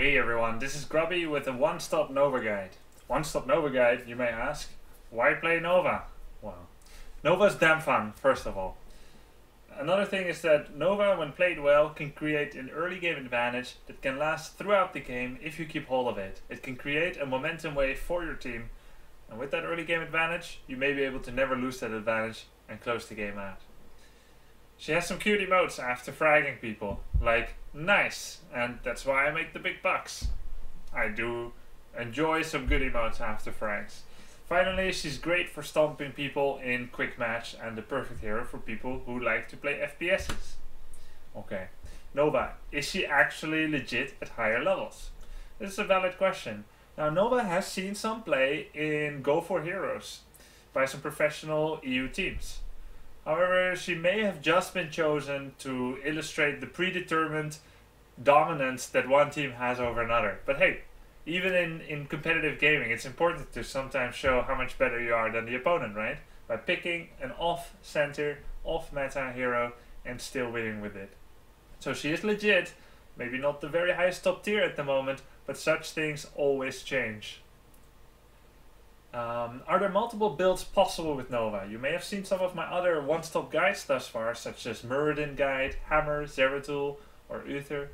Hey everyone, this is Grubby with a one-stop Nova guide. One-stop Nova guide, you may ask, why play Nova? Well, Nova's damn fun, first of all. Another thing is that Nova, when played well, can create an early game advantage that can last throughout the game if you keep hold of it. It can create a momentum wave for your team, and with that early game advantage, you may be able to never lose that advantage and close the game out. She has some cute emotes after fragging people, like nice, and that's why I make the big bucks. I do enjoy some good emotes after frags. Finally, she's great for stomping people in quick match and the perfect hero for people who like to play FPSs. Okay, Nova, is she actually legit at higher levels? This is a valid question. Now, Nova has seen some play in Go4Heroes by some professional EU teams. However, she may have just been chosen to illustrate the predetermined dominance that one team has over another. But hey, even in, in competitive gaming, it's important to sometimes show how much better you are than the opponent, right? By picking an off-center, off-meta hero and still winning with it. So she is legit, maybe not the very highest top tier at the moment, but such things always change. Um, are there multiple builds possible with Nova? You may have seen some of my other one-stop guides thus far, such as Muradin Guide, Hammer, Zeratul, or Uther.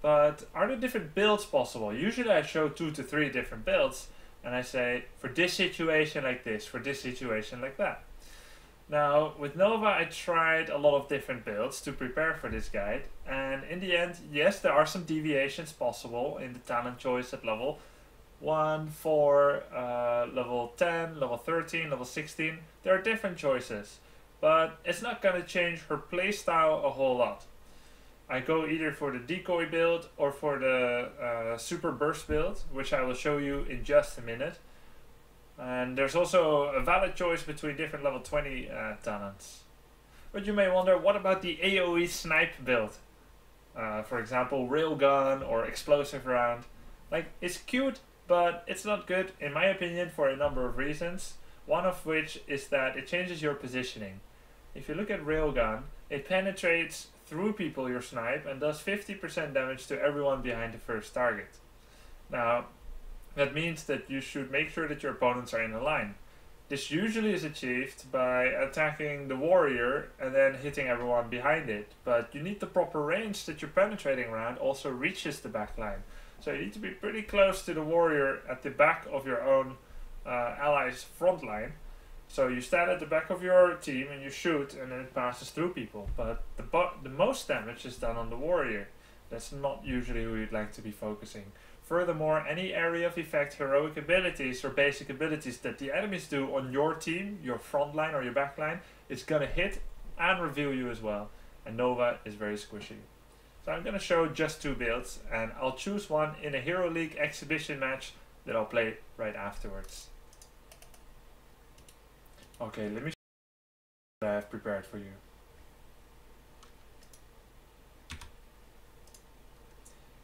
But are there different builds possible? Usually I show two to three different builds, and I say, for this situation like this, for this situation like that. Now, with Nova I tried a lot of different builds to prepare for this guide, and in the end, yes, there are some deviations possible in the talent choice at level 1, 4, uh, level 10, level 13, level 16. There are different choices, but it's not going to change her playstyle a whole lot. I go either for the decoy build or for the uh, super burst build, which I will show you in just a minute. And there's also a valid choice between different level 20 uh, talents. But you may wonder, what about the AoE snipe build? Uh, for example, railgun or explosive round. Like, it's cute, but it's not good, in my opinion, for a number of reasons. One of which is that it changes your positioning. If you look at Railgun, it penetrates through people your snipe and does 50% damage to everyone behind the first target. Now, that means that you should make sure that your opponents are in a line. This usually is achieved by attacking the warrior and then hitting everyone behind it, but you need the proper range that you're penetrating round also reaches the back line. So you need to be pretty close to the warrior at the back of your own uh, ally's front line. So you stand at the back of your team and you shoot and then it passes through people. But the, the most damage is done on the warrior. That's not usually who you'd like to be focusing. Furthermore, any area of effect, heroic abilities or basic abilities that the enemies do on your team, your front line or your back line, is gonna hit and reveal you as well. And Nova is very squishy. So I'm going to show just two builds and I'll choose one in a Hero League exhibition match that I'll play right afterwards. Okay, let me show what I have prepared for you.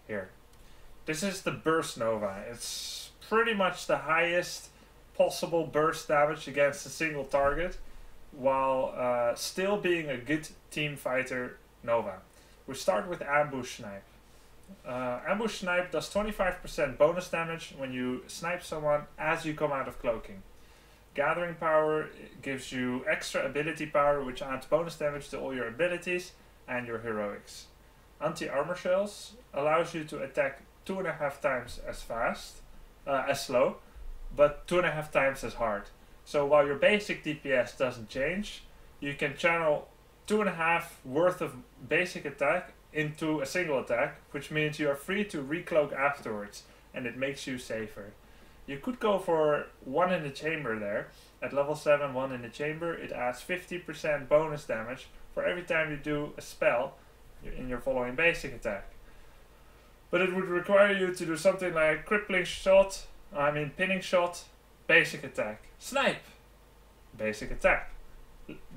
Here. This is the Burst Nova. It's pretty much the highest possible burst damage against a single target while uh, still being a good team fighter Nova. We start with Ambush Snipe. Uh, ambush Snipe does 25% bonus damage when you snipe someone as you come out of cloaking. Gathering Power gives you extra ability power which adds bonus damage to all your abilities and your heroics. Anti-armor shells allows you to attack two and a half times as fast, uh, as slow, but two and a half times as hard. So while your basic DPS doesn't change, you can channel two and a half worth of basic attack into a single attack, which means you are free to recloak afterwards, and it makes you safer. You could go for one in the chamber there. At level 7, one in the chamber, it adds 50% bonus damage for every time you do a spell in your following basic attack. But it would require you to do something like crippling shot, I mean pinning shot, basic attack, snipe, basic attack,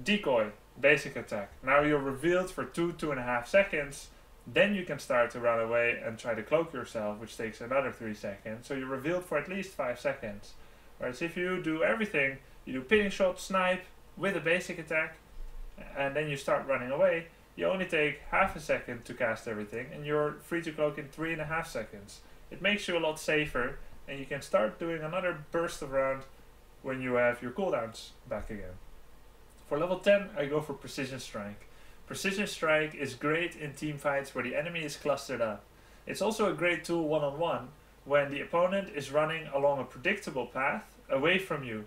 decoy, basic attack. Now you're revealed for two, two and a half seconds. Then you can start to run away and try to cloak yourself, which takes another three seconds. So you're revealed for at least five seconds. Whereas if you do everything, you do pinning shot, snipe with a basic attack, and then you start running away, you only take half a second to cast everything, and you're free to cloak in three and a half seconds. It makes you a lot safer, and you can start doing another burst of round when you have your cooldowns back again. For level 10, I go for Precision Strike. Precision Strike is great in team fights where the enemy is clustered up. It's also a great tool one on one when the opponent is running along a predictable path away from you.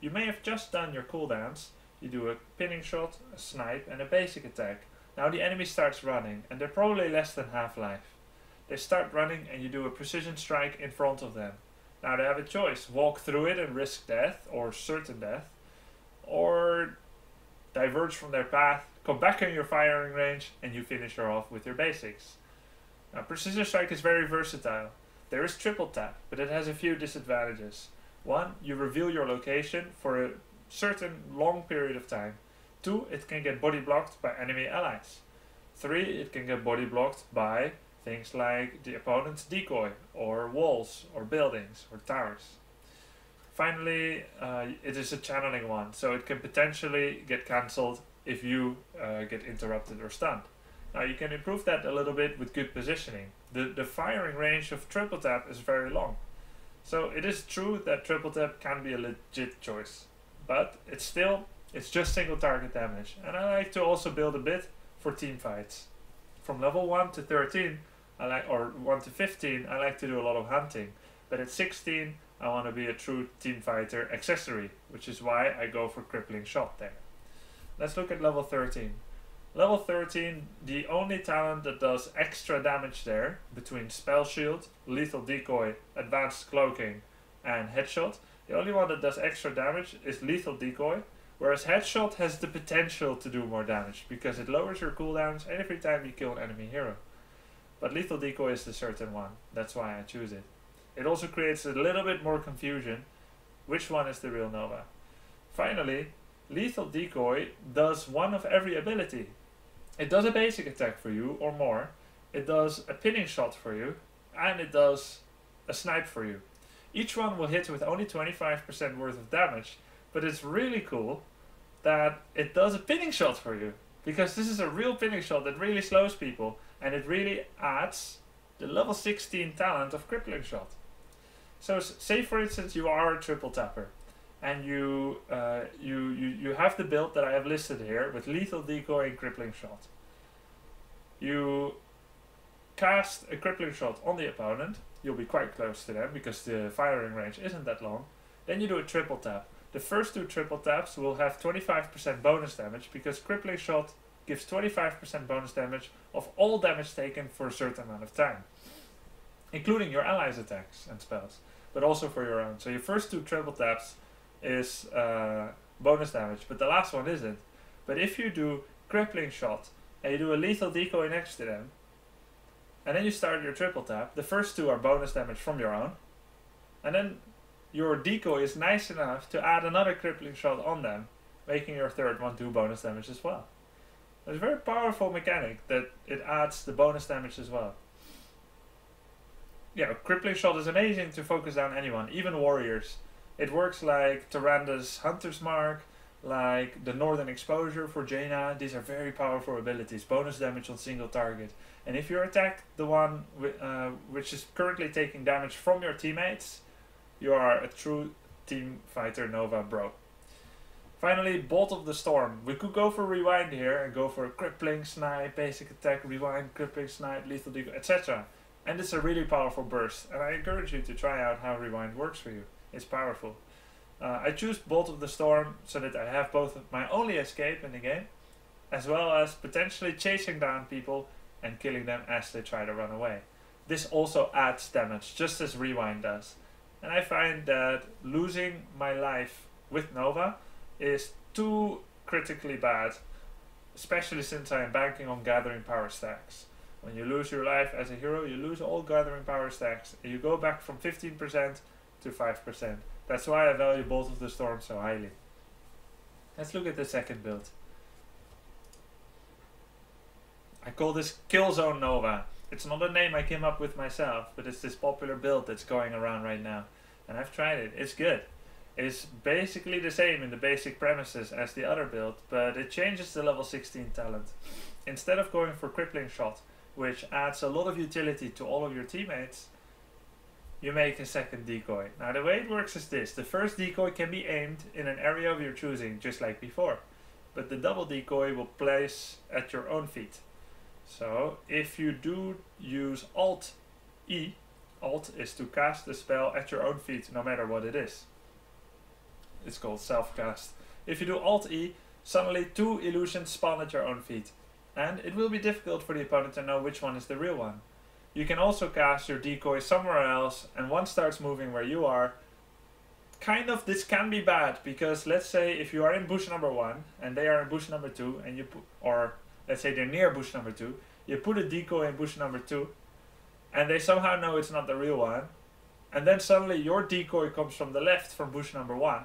You may have just done your cooldowns. You do a pinning shot, a snipe, and a basic attack. Now the enemy starts running, and they're probably less than half life. They start running, and you do a precision strike in front of them. Now they have a choice walk through it and risk death, or certain death, or diverge from their path, come back in your firing range, and you finish her off with your basics. Now, Precision Strike is very versatile. There is triple tap, but it has a few disadvantages. One, you reveal your location for a certain long period of time. Two, it can get body blocked by enemy allies. Three, it can get body blocked by things like the opponent's decoy, or walls, or buildings, or towers. Finally, uh, it is a channeling one, so it can potentially get cancelled if you uh, get interrupted or stunned. Now you can improve that a little bit with good positioning. The, the firing range of triple tap is very long. So it is true that triple tap can be a legit choice. But it's still, it's just single target damage. And I like to also build a bit for team fights. From level 1 to 13, I like, or 1 to 15, I like to do a lot of hunting. But at 16, I want to be a true team fighter accessory, which is why I go for crippling shot there. Let's look at level 13. Level 13, the only talent that does extra damage there, between Spell Shield, Lethal Decoy, Advanced Cloaking, and Headshot, the only one that does extra damage is Lethal Decoy, whereas Headshot has the potential to do more damage, because it lowers your cooldowns every time you kill an enemy hero. But Lethal Decoy is the certain one, that's why I choose it. It also creates a little bit more confusion, which one is the real Nova. Finally, Lethal Decoy does one of every ability, it does a basic attack for you or more. It does a pinning shot for you. And it does a snipe for you. Each one will hit with only 25% worth of damage. But it's really cool that it does a pinning shot for you. Because this is a real pinning shot that really slows people. And it really adds the level 16 talent of crippling shot. So say for instance you are a triple tapper and you, uh, you, you, you have the build that I have listed here with lethal decoy and crippling shot. You cast a crippling shot on the opponent, you'll be quite close to them because the firing range isn't that long. Then you do a triple tap. The first two triple taps will have 25% bonus damage because crippling shot gives 25% bonus damage of all damage taken for a certain amount of time, including your allies' attacks and spells, but also for your own. So your first two triple taps is uh, bonus damage, but the last one isn't. But if you do crippling shot and you do a lethal decoy next to them, and then you start your triple tap, the first two are bonus damage from your own, and then your decoy is nice enough to add another crippling shot on them, making your third one do bonus damage as well. It's a very powerful mechanic that it adds the bonus damage as well. Yeah, crippling shot is amazing to focus down anyone, even warriors. It works like Tyrande's Hunter's Mark, like the Northern Exposure for Jaina. These are very powerful abilities, bonus damage on single target. And if you attack the one uh, which is currently taking damage from your teammates, you are a true team fighter Nova bro. Finally, Bolt of the Storm. We could go for Rewind here and go for crippling snipe, basic attack, rewind, crippling snipe, lethal decoy, etc. And it's a really powerful burst, and I encourage you to try out how Rewind works for you It's powerful. Uh, I choose Bolt of the Storm so that I have both my only escape in the game, as well as potentially chasing down people and killing them as they try to run away. This also adds damage, just as Rewind does. And I find that losing my life with Nova is too critically bad, especially since I am banking on gathering power stacks. When you lose your life as a hero, you lose all gathering power stacks, and you go back from 15% to 5%. That's why I value Bolt of the Storm so highly. Let's look at the second build. I call this Killzone Nova. It's not a name I came up with myself, but it's this popular build that's going around right now. And I've tried it. It's good. It's basically the same in the basic premises as the other build, but it changes the level 16 talent. Instead of going for Crippling Shot, which adds a lot of utility to all of your teammates, you make a second decoy. Now the way it works is this. The first decoy can be aimed in an area of your choosing, just like before. But the double decoy will place at your own feet. So if you do use Alt E, Alt is to cast the spell at your own feet, no matter what it is. It's called self-cast. If you do Alt E, suddenly two illusions spawn at your own feet. And it will be difficult for the opponent to know which one is the real one. You can also cast your decoy somewhere else and one starts moving where you are. Kind of, this can be bad because let's say if you are in bush number one and they are in bush number two and you put, or let's say they're near bush number two, you put a decoy in bush number two and they somehow know it's not the real one. And then suddenly your decoy comes from the left from bush number one,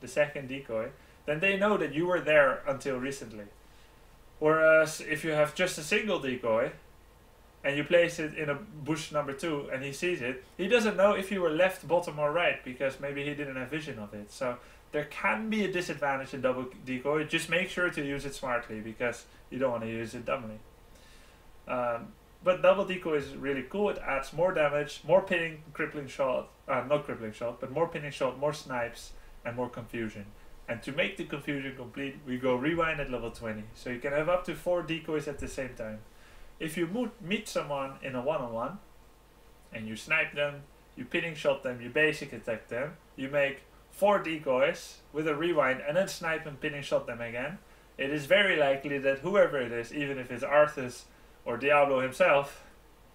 the second decoy, then they know that you were there until recently. Whereas if you have just a single decoy, and you place it in a bush number two and he sees it, he doesn't know if you were left, bottom or right because maybe he didn't have vision of it. So there can be a disadvantage in double decoy. Just make sure to use it smartly because you don't want to use it dumbly. Um, but double decoy is really cool. It adds more damage, more pinning, crippling shot, uh, not crippling shot, but more pinning shot, more snipes, and more confusion. And to make the confusion complete, we go rewind at level 20. So you can have up to four decoys at the same time. If you meet someone in a one-on-one, and you snipe them, you pinning shot them, you basic attack them, you make four decoys with a rewind and then snipe and pinning shot them again, it is very likely that whoever it is, even if it's Arthas or Diablo himself,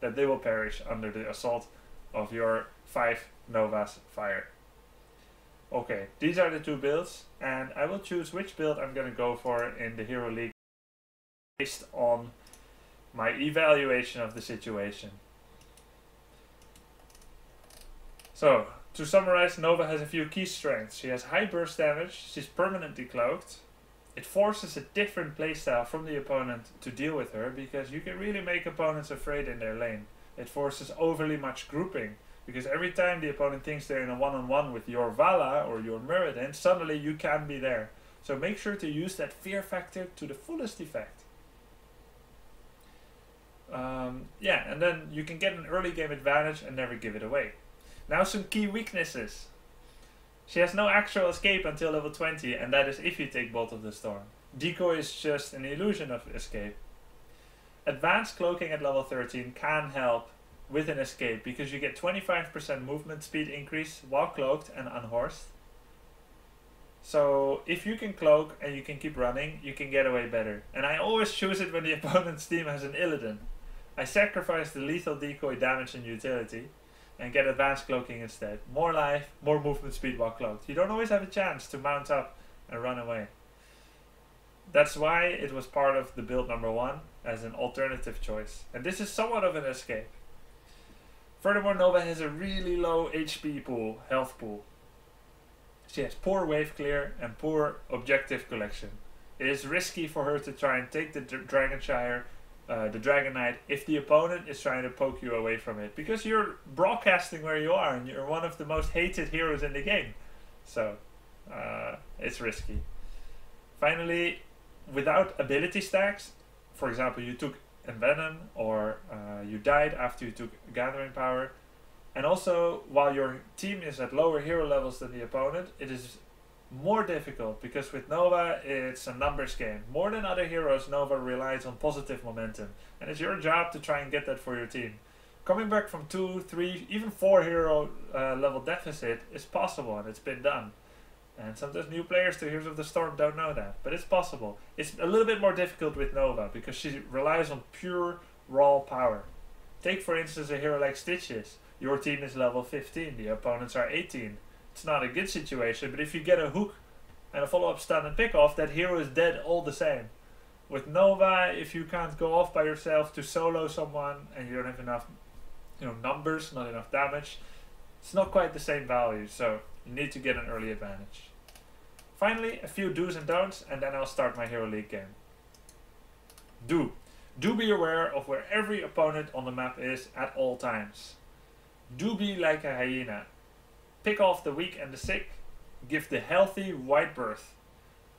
that they will perish under the assault of your five Nova's fire. Okay, these are the two builds, and I will choose which build I'm gonna go for in the Hero League based on my evaluation of the situation. So, to summarize, Nova has a few key strengths. She has high burst damage, she's permanently cloaked. It forces a different playstyle from the opponent to deal with her because you can really make opponents afraid in their lane. It forces overly much grouping because every time the opponent thinks they're in a one-on-one -on -one with your Valla or your Muradin, suddenly you can be there. So make sure to use that fear factor to the fullest effect. Um, yeah, and then you can get an early game advantage and never give it away. Now some key weaknesses. She has no actual escape until level 20, and that is if you take Bolt of the Storm. Decoy is just an illusion of escape. Advanced cloaking at level 13 can help with an escape because you get 25% movement speed increase while cloaked and unhorsed. So if you can cloak and you can keep running, you can get away better. And I always choose it when the opponent's team has an Illidan. I sacrifice the lethal decoy damage and utility and get advanced cloaking instead. More life, more movement speed while cloaked. You don't always have a chance to mount up and run away. That's why it was part of the build number one as an alternative choice. And this is somewhat of an escape. Furthermore, Nova has a really low HP pool, health pool. She has poor wave clear and poor objective collection. It is risky for her to try and take the Dragonshire uh, the Dragon Knight if the opponent is trying to poke you away from it because you're broadcasting where you are and you're one of the most hated heroes in the game. So uh, it's risky. Finally, without ability stacks, for example, you took Envenom or uh, you died after you took Gathering Power, and also while your team is at lower hero levels than the opponent, it is more difficult because with Nova it's a numbers game. More than other heroes, Nova relies on positive momentum, and it's your job to try and get that for your team. Coming back from 2, 3, even 4 hero uh, level deficit is possible and it's been done. And sometimes new players to Heroes of the Storm don't know that, but it's possible. It's a little bit more difficult with Nova because she relies on pure raw power. Take for instance a hero like Stitches. Your team is level 15, the opponents are 18 it's not a good situation. But if you get a hook and a follow-up stun and pick off, that hero is dead all the same. With Nova, if you can't go off by yourself to solo someone and you don't have enough, you know, numbers, not enough damage, it's not quite the same value. So you need to get an early advantage. Finally, a few do's and don'ts, and then I'll start my Hero League game. Do. Do be aware of where every opponent on the map is at all times. Do be like a hyena pick off the weak and the sick, give the healthy wide berth.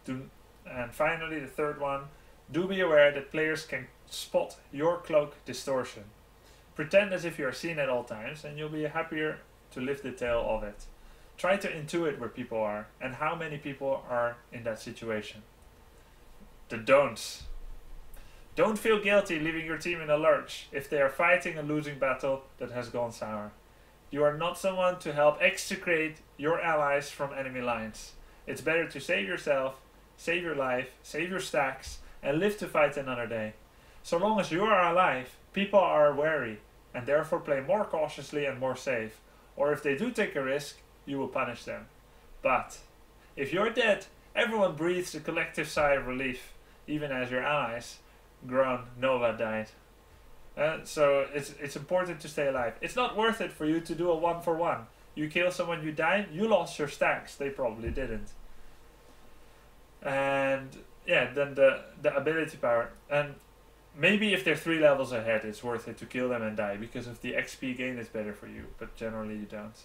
Do, and finally, the third one, do be aware that players can spot your cloak distortion. Pretend as if you are seen at all times, and you'll be happier to live the tale of it. Try to intuit where people are and how many people are in that situation. The don'ts. Don't feel guilty leaving your team in a lurch if they are fighting a losing battle that has gone sour. You are not someone to help extricate your allies from enemy lines. It's better to save yourself, save your life, save your stacks, and live to fight another day. So long as you are alive, people are wary and therefore play more cautiously and more safe. Or if they do take a risk, you will punish them. But if you're dead, everyone breathes a collective sigh of relief, even as your allies groan, Nova died. Uh, so it's it's important to stay alive. It's not worth it for you to do a one for one. You kill someone, you die, you lost your stacks. They probably didn't. And yeah, then the the ability power and maybe if they're three levels ahead, it's worth it to kill them and die because of the XP gain is better for you. But generally, you don't.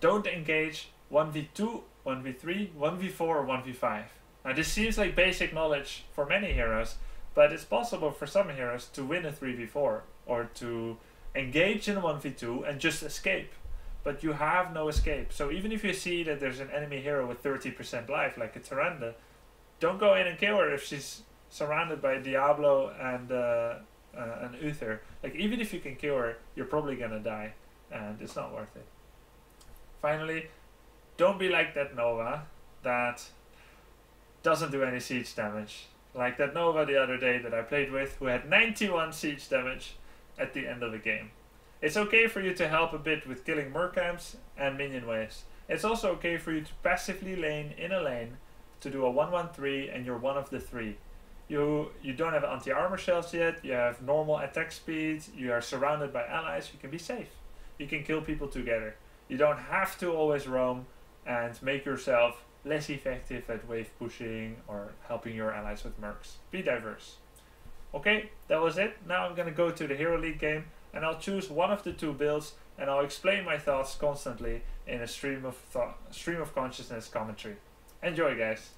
Don't engage one v two, one v three, one v four, or one v five. Now this seems like basic knowledge for many heroes, but it's possible for some heroes to win a 3v4 or to engage in a 1v2 and just escape. But you have no escape. So even if you see that there's an enemy hero with 30% life, like a Tyrande, don't go in and kill her if she's surrounded by Diablo and uh, uh, an Uther. Like even if you can kill her, you're probably gonna die, and it's not worth it. Finally, don't be like that Nova that doesn't do any siege damage. Like that Nova the other day that I played with, who had 91 siege damage at the end of the game. It's okay for you to help a bit with killing Mercamps and minion waves. It's also okay for you to passively lane in a lane to do a 1-1-3 and you're one of the three. You you don't have anti-armor shells yet, you have normal attack speed, you are surrounded by allies, you can be safe. You can kill people together. You don't have to always roam and make yourself less effective at wave pushing or helping your allies with mercs. Be diverse. Okay, that was it. Now I'm gonna go to the Hero League game and I'll choose one of the two builds and I'll explain my thoughts constantly in a stream of thought, stream of consciousness commentary. Enjoy, guys.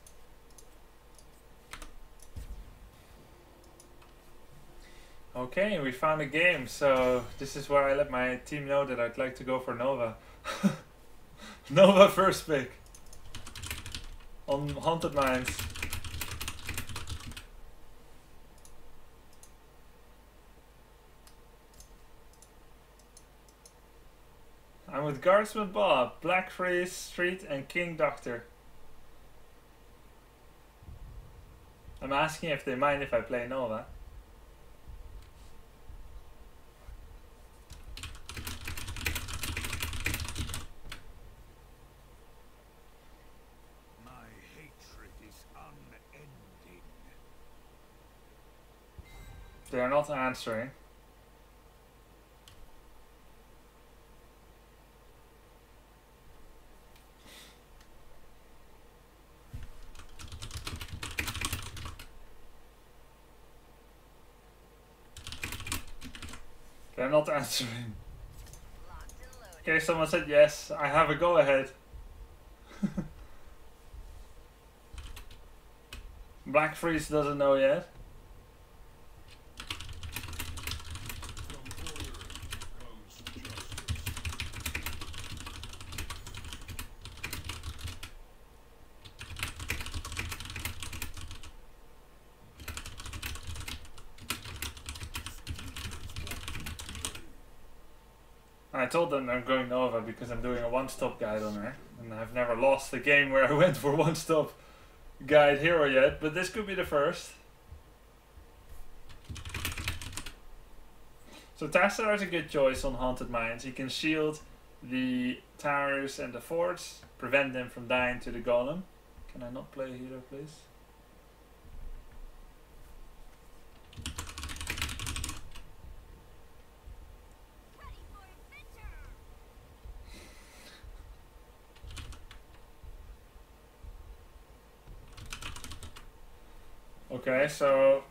Okay, we found a game, so this is where I let my team know that I'd like to go for Nova. Nova first pick on Haunted Mines. I'm with Guardsman Bob, Black Freeze, Street, and King Doctor. I'm asking if they mind if I play Nova. They are not answering. They're not answering. Okay, someone said yes. I have a go ahead. Black Freeze doesn't know yet. I told them I'm going Nova because I'm doing a one-stop guide on her. And I've never lost a game where I went for one-stop guide hero yet, but this could be the first. So Tassadar is a good choice on Haunted Mines. He can shield the towers and the forts, prevent them from dying to the golem. Can I not play a hero, please? Okay, so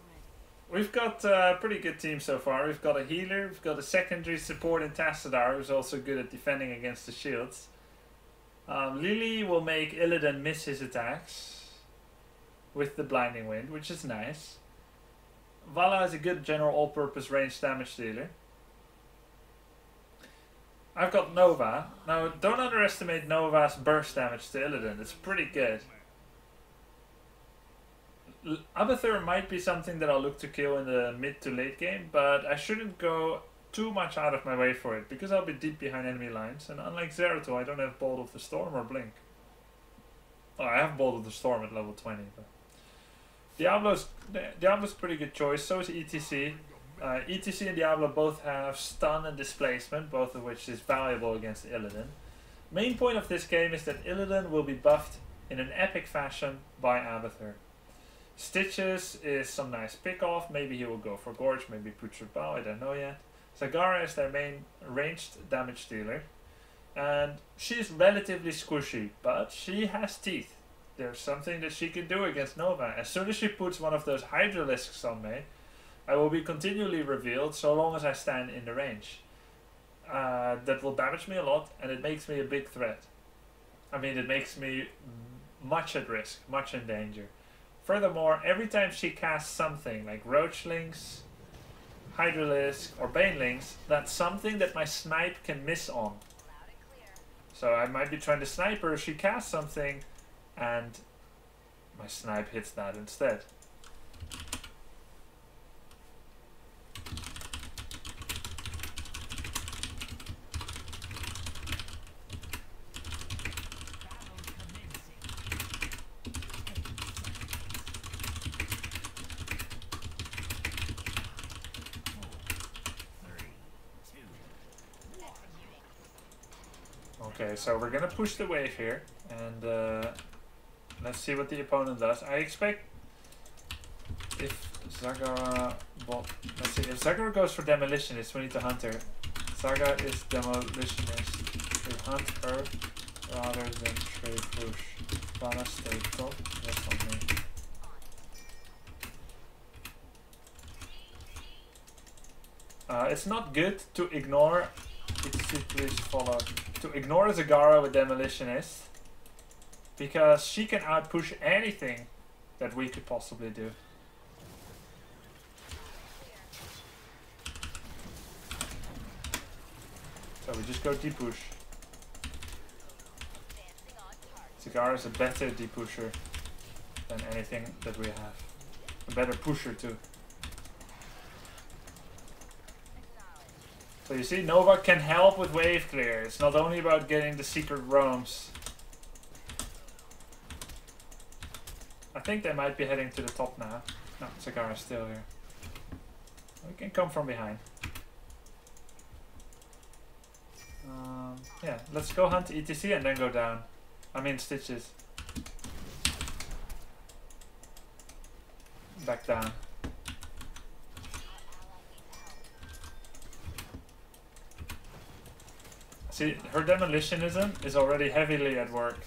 we've got a pretty good team so far. We've got a healer, we've got a secondary support in Tassadar, who's also good at defending against the shields. Um, Li Li will make Illidan miss his attacks with the Blinding Wind, which is nice. Valla is a good general all-purpose range damage dealer. I've got Nova. Now, don't underestimate Nova's burst damage to Illidan. It's pretty good. Abathur might be something that I'll look to kill in the mid to late game, but I shouldn't go too much out of my way for it, because I'll be deep behind enemy lines, and unlike Zeratul, I don't have Bolt of the Storm or Blink. Oh, I have Bolt of the Storm at level 20, but... Diablo's, Diablo's pretty good choice, so is ETC. Uh, ETC and Diablo both have stun and displacement, both of which is valuable against Illidan. Main point of this game is that Illidan will be buffed in an epic fashion by Abathur. Stitches is some nice pick off, maybe he will go for Gorge, maybe Putrid Bow, I don't know yet. Zagara is their main ranged damage dealer, and she's relatively squishy, but she has teeth. There's something that she can do against Nova. As soon as she puts one of those Hydralisks on me, I will be continually revealed so long as I stand in the range. Uh, that will damage me a lot, and it makes me a big threat. I mean, it makes me much at risk, much in danger. Furthermore, every time she casts something like Roachlings, Hydralisk, or Banelings, that's something that my snipe can miss on. So I might be trying to snipe her, she casts something, and my snipe hits that instead. Okay, so we're gonna push the wave here, and uh, let's see what the opponent does. I expect if Zagara, let's see, if Zagara goes for Demolitionist, we need to hunt her. Saga is Demolitionist. We hunt her rather than trade push. Bana stay that's on me. Uh, it's not good to ignore. It's please follow to ignore Zagara with Demolitionist because she can outpush anything that we could possibly do. So we just go deep push. Zagara is a better deep pusher than anything that we have. A better pusher too. So you see, Nova can help with wave clear. It's not only about getting the secret roams. I think they might be heading to the top now. No, is still here. We can come from behind. Um, yeah, let's go hunt ETC and then go down. I mean stitches. Back down. See, her demolitionism is already heavily at work.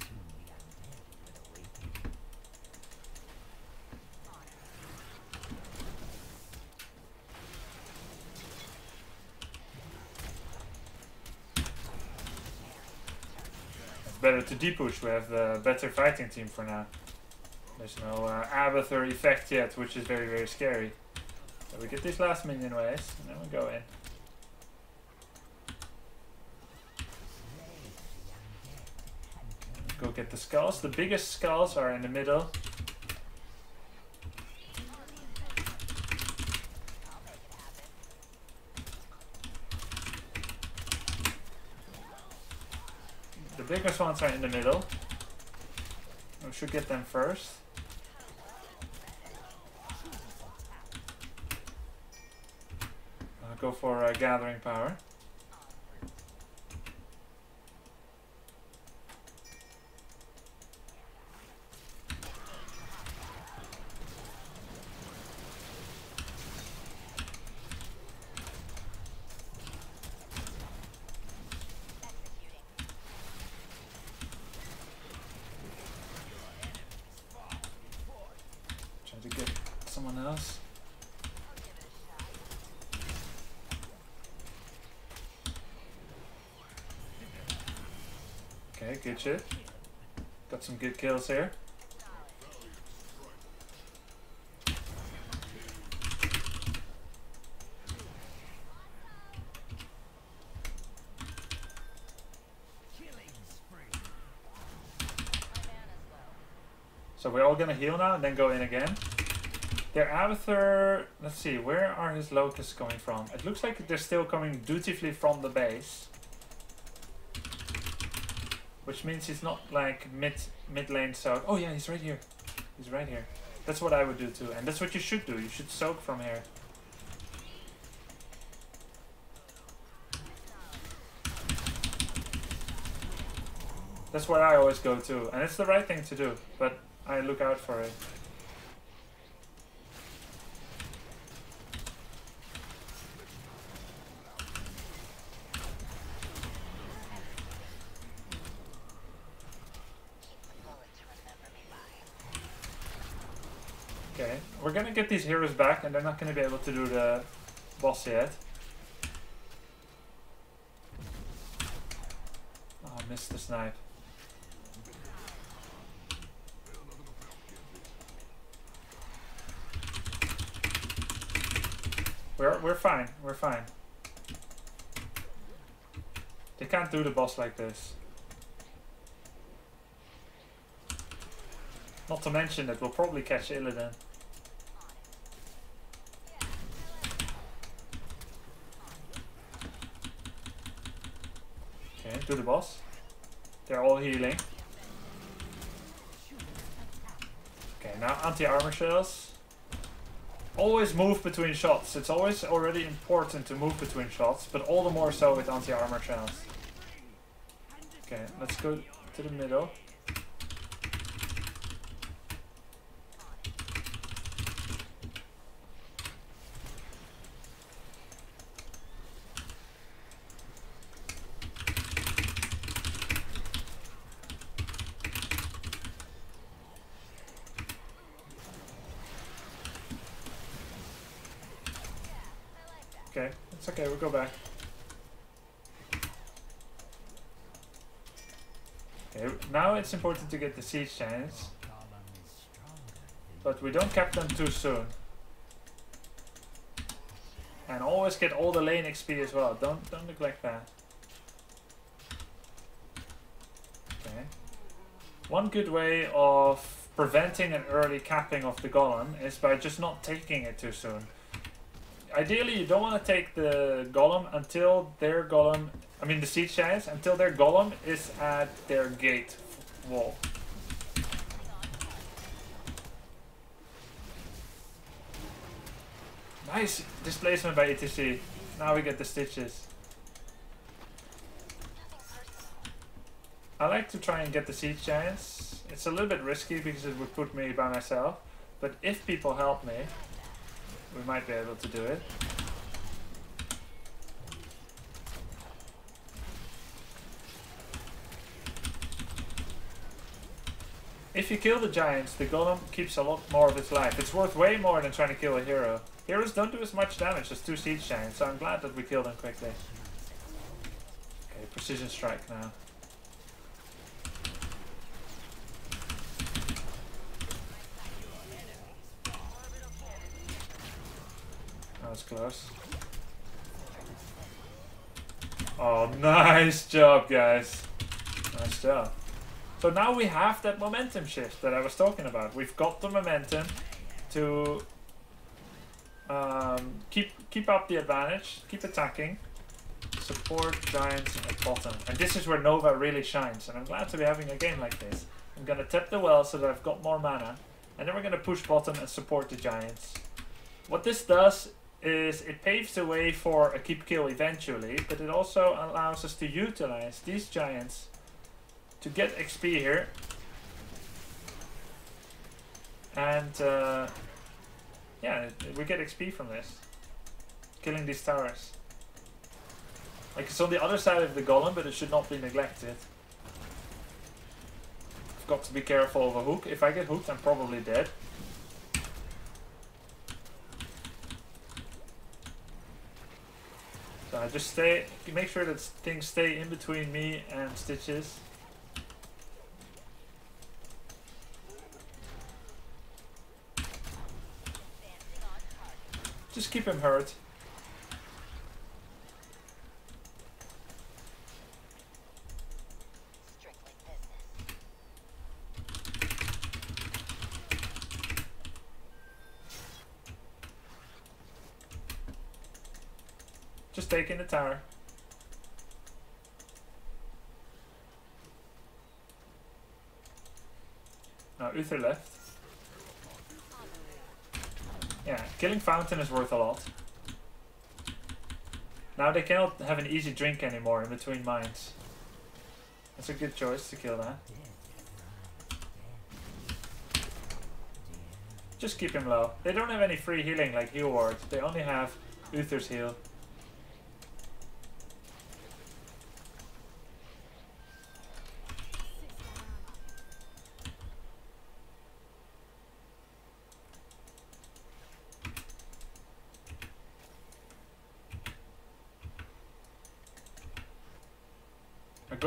Better to depush, we have a better fighting team for now. There's no uh, Abathur effect yet, which is very, very scary. So we get these last minion waves, and then we go in. Go get the skulls. The biggest skulls are in the middle. The biggest ones are in the middle. We should get them first. I'll go for uh, gathering power. Got some good kills here. So we're all gonna heal now and then go in again. Their Abathur, let's see, where are his locusts coming from? It looks like they're still coming dutifully from the base. Which means he's not like mid mid lane soak. Oh yeah, he's right here. He's right here. That's what I would do too. And that's what you should do. You should soak from here. That's what I always go to. And it's the right thing to do. But I look out for it. Okay, we're gonna get these heroes back and they're not gonna be able to do the boss yet. Oh, I missed the snipe. We're, we're fine, we're fine. They can't do the boss like this. Not to mention that we'll probably catch Illidan. Do the boss. They're all healing. Okay, now anti-armor shells. Always move between shots. It's always already important to move between shots, but all the more so with anti-armor shells. Okay, let's go to the middle. Okay, it's okay, we'll go back. Okay, now it's important to get the siege giants. But we don't cap them too soon. And always get all the lane XP as well. Don't don't neglect that. Okay. One good way of preventing an early capping of the golem is by just not taking it too soon ideally you don't want to take the golem until their golem, I mean the siege giants, until their golem is at their gate wall. Nice displacement by ETC. Now we get the stitches. I like to try and get the siege giants. It's a little bit risky because it would put me by myself. But if people help me, we might be able to do it. If you kill the giants, the golem keeps a lot more of its life. It's worth way more than trying to kill a hero. Heroes don't do as much damage as two siege giants, so I'm glad that we killed them quickly. Okay, precision strike now. That was close. Oh, nice job, guys. Nice job. So now we have that momentum shift that I was talking about. We've got the momentum to um, keep keep up the advantage, keep attacking, support giants at bottom. And this is where Nova really shines. And I'm glad to be having a game like this. I'm gonna tap the well so that I've got more mana. And then we're gonna push bottom and support the giants. What this does is it paves the way for a keep kill eventually, but it also allows us to utilize these giants to get XP here. And uh, yeah, we get XP from this. Killing these towers. Like it's on the other side of the golem, but it should not be neglected. I've got to be careful of a hook. If I get hooked, I'm probably dead. So I just stay, make sure that things stay in between me and Stitches. Just keep him hurt. Just taking the tower. Now Uther left. Yeah, killing Fountain is worth a lot. Now they cannot have an easy drink anymore in between mines. That's a good choice to kill that. Just keep him low. They don't have any free healing like heal wards. They only have Uther's heal.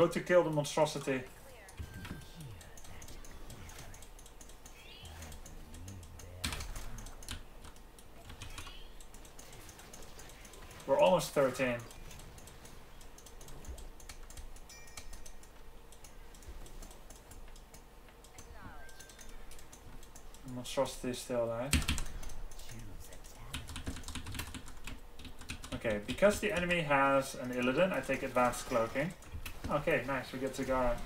To kill the monstrosity. We're almost 13. Monstrosity is still alive. Okay, because the enemy has an Illidan, I take advanced cloaking. Okay, nice, we get Zagara.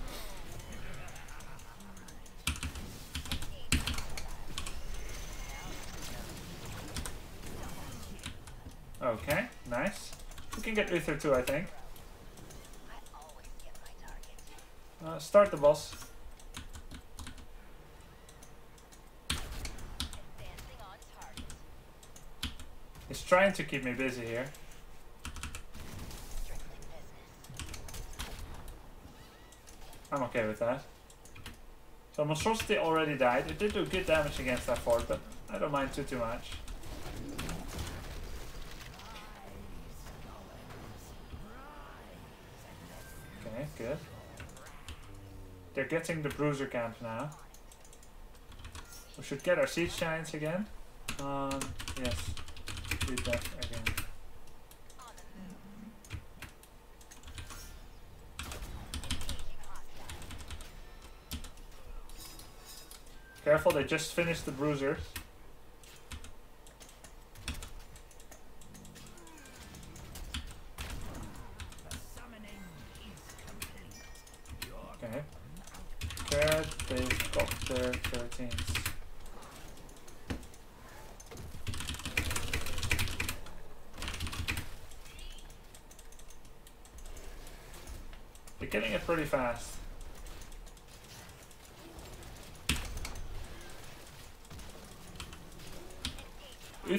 Okay, nice. We can get Uther too, I think. Uh, start the boss. He's trying to keep me busy here. I'm okay with that. So Monstrosity already died. It did do good damage against that fort, but I don't mind too too much. Okay, good. They're getting the bruiser camp now. We should get our siege giants again. Um, yes. Do that again. Careful, they just finished the bruisers. Okay. They've got their 13s. They're getting it pretty fast.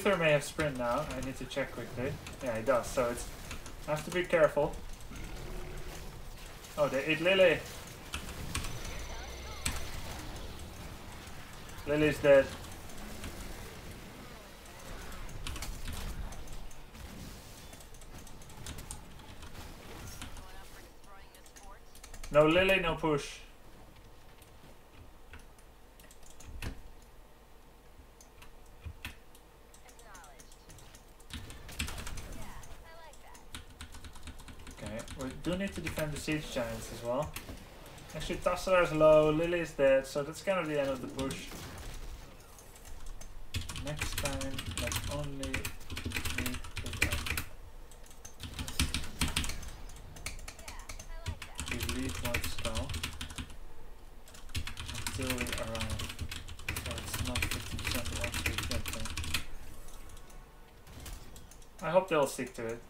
Uther may have sprint now. I need to check quickly. Yeah, he does. So it's I have to be careful. Oh, they ate Li Li. Lily's dead. No Li Li, no push. Okay, we do need to defend the siege giants as well. Actually, Tassadar is low, Li Li is dead, so that's kind of the end of the push. Next time, let's only delete one spell until we arrive. So it's not 50% once we get there. I hope they'll stick to it.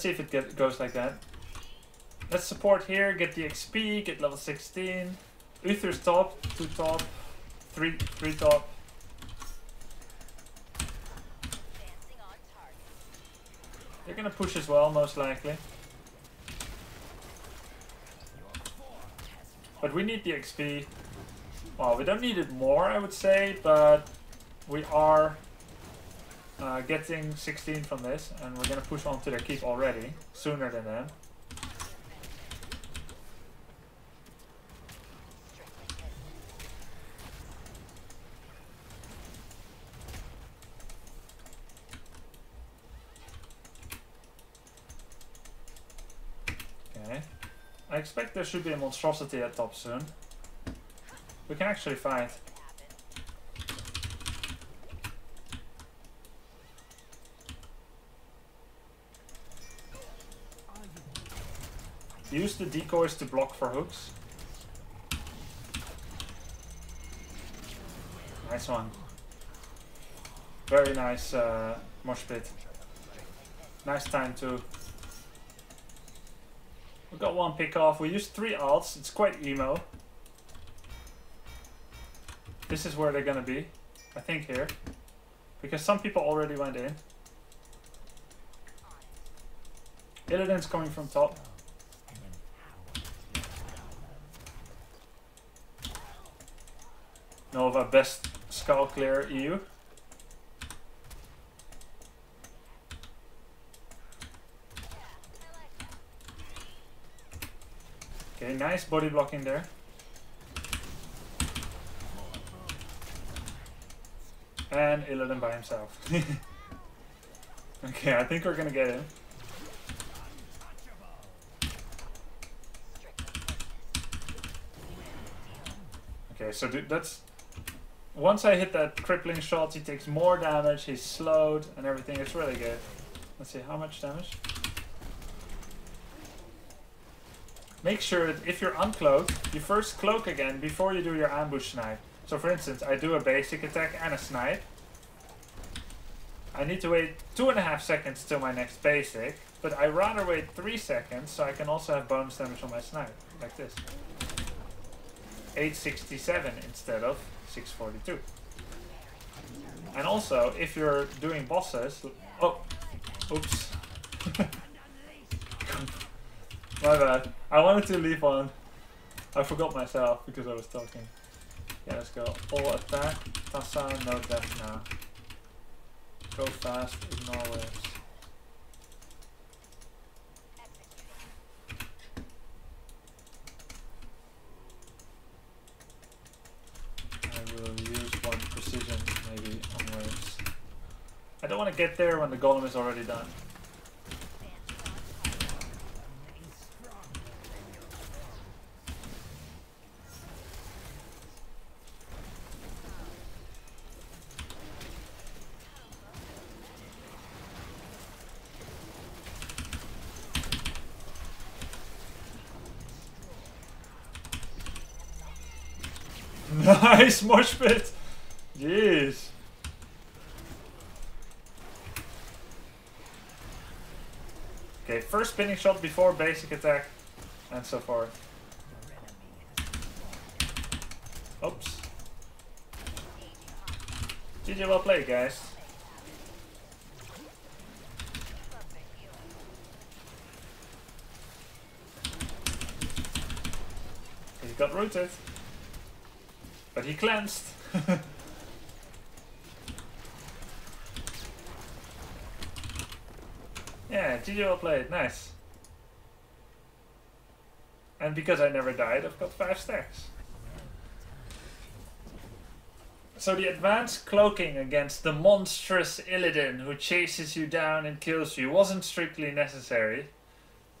Let's see if it get, goes like that. Let's support here, get the XP, get level 16. Uther's top, 2 top, 3, three top. They're gonna push as well, most likely. But we need the XP. Well, we don't need it more, I would say, but we are uh, getting 16 from this, and we're gonna push on to their keep already, sooner than them. Okay. I expect there should be a monstrosity at top soon. We can actually fight. Use the decoys to block for hooks. Nice one. Very nice uh, mosh pit. Nice time too. We got one pick off. We used three ults. It's quite emo. This is where they're gonna be. I think here. Because some people already went in. Illidan's coming from top. Nova best skull clear EU. Okay, nice body blocking there. And Illidan by himself. okay, I think we're gonna get him. Okay, so that's... Once I hit that crippling shot, he takes more damage, he's slowed, and everything. It's really good. Let's see, how much damage? Make sure that if you're uncloaked, you first cloak again before you do your ambush snipe. So for instance, I do a basic attack and a snipe. I need to wait two and a half seconds till my next basic, but I rather wait three seconds so I can also have bonus damage on my snipe, like this. 867 instead of 642. And also, if you're doing bosses... Oh! Oops. My bad. I wanted to leave on. I forgot myself because I was talking. Yeah, let's go. All attack. Tassa, no death now. Go fast, ignore. I will use one precision maybe on waves. I don't want to get there when the golem is already done. nice mosh pit. Jeez. Okay, first spinning shot before basic attack, and so forth. Oops. GG well played, guys. He got rooted. But he cleansed. yeah, GG well played. Nice. And because I never died, I've got 5 stacks. So the advanced cloaking against the monstrous Illidan who chases you down and kills you wasn't strictly necessary.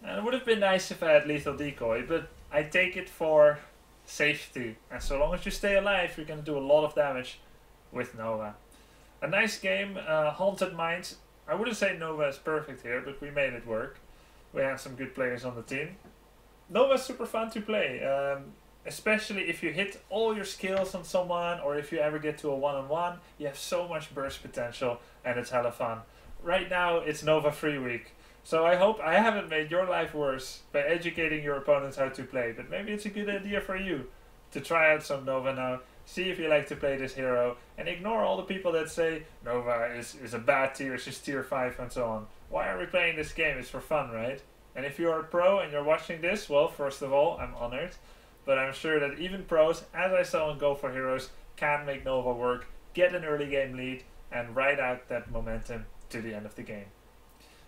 And it would have been nice if I had lethal decoy, but I take it for safety. And so long as you stay alive, you're going to do a lot of damage with Nova. A nice game, uh, Haunted Mines. I wouldn't say Nova is perfect here, but we made it work. We have some good players on the team. Nova is super fun to play, um, especially if you hit all your skills on someone or if you ever get to a one-on-one. -on -one, you have so much burst potential and it's hella fun. Right now, it's Nova Free Week. So I hope I haven't made your life worse by educating your opponents how to play, but maybe it's a good idea for you to try out some Nova now, see if you like to play this hero, and ignore all the people that say Nova is, is a bad tier, she's tier 5 and so on. Why are we playing this game? It's for fun, right? And if you're a pro and you're watching this, well, first of all, I'm honored. But I'm sure that even pros, as I saw in Go4Heroes, can make Nova work, get an early game lead, and ride out that momentum to the end of the game.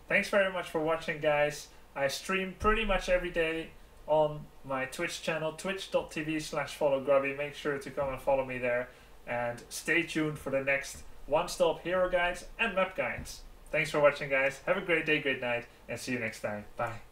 Thanks very much for watching, guys. I stream pretty much every day on my Twitch channel, twitch.tv slash follow grubby. Make sure to come and follow me there. And stay tuned for the next one-stop hero guides and map guides. Thanks for watching, guys. Have a great day, great night, and see you next time. Bye.